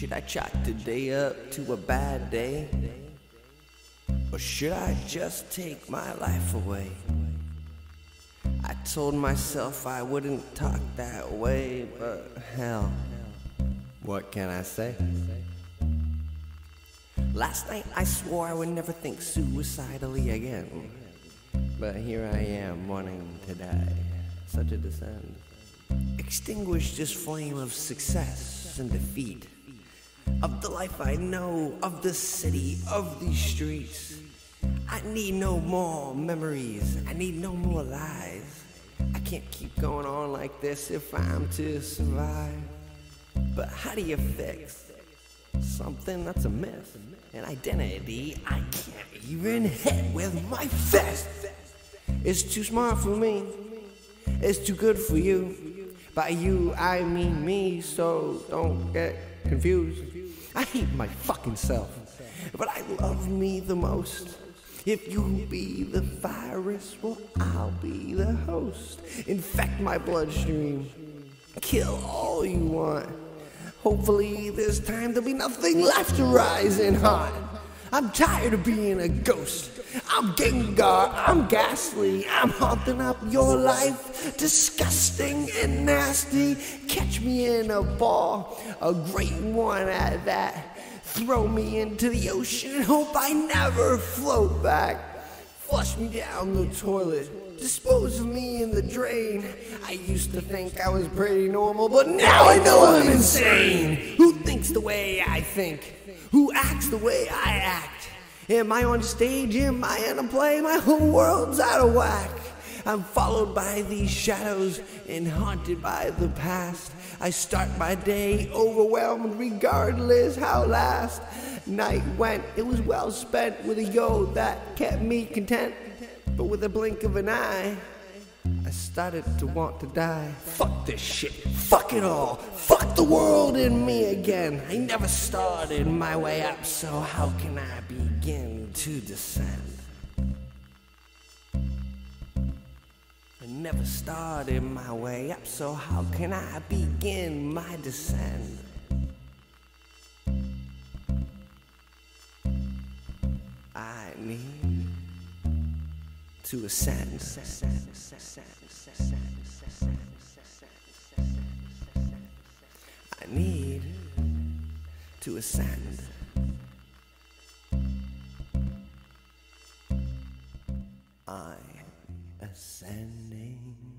Should I chalk today up to a bad day? Or should I just take my life away? I told myself I wouldn't talk that way, but hell, what can I say? Last night I swore I would never think suicidally again. But here I am wanting to die. Such a descent. Extinguish this flame of success and defeat. Of the life I know, of the city, of these streets. I need no more memories. I need no more lies. I can't keep going on like this if I'm to survive. But how do you fix something that's a myth? An identity I can't even hit with my fist. It's too smart for me. It's too good for you. By you, I mean me, so don't get confused. I hate my fucking self, but I love me the most. If you be the virus, well, I'll be the host. Infect my bloodstream. Kill all you want. Hopefully, this time there'll be nothing left to rise and haunt. I'm tired of being a ghost. I'm Gengar, I'm ghastly, I'm haunting up your life. Disgusting and nasty. Catch me in a ball, a great one at that. Throw me into the ocean and hope I never float back. Flush me down the toilet, dispose of me in the drain. I used to think I was pretty normal, but now I know I'm insane. Who thinks the way I think? Who acts the way I act? Am I on stage? Am I in a play? My whole world's out of whack. I'm followed by these shadows and haunted by the past. I start my day overwhelmed, regardless how last night went. It was well spent with a yo that kept me content. But with a blink of an eye, I started to want to die. Fuck this shit. Fuck it all. Fuck the world and me again. I never started my way up, so how can I begin to descend? I never started my way up, so how can I begin my descent? I need to ascend. I need to ascend. I'm ascending.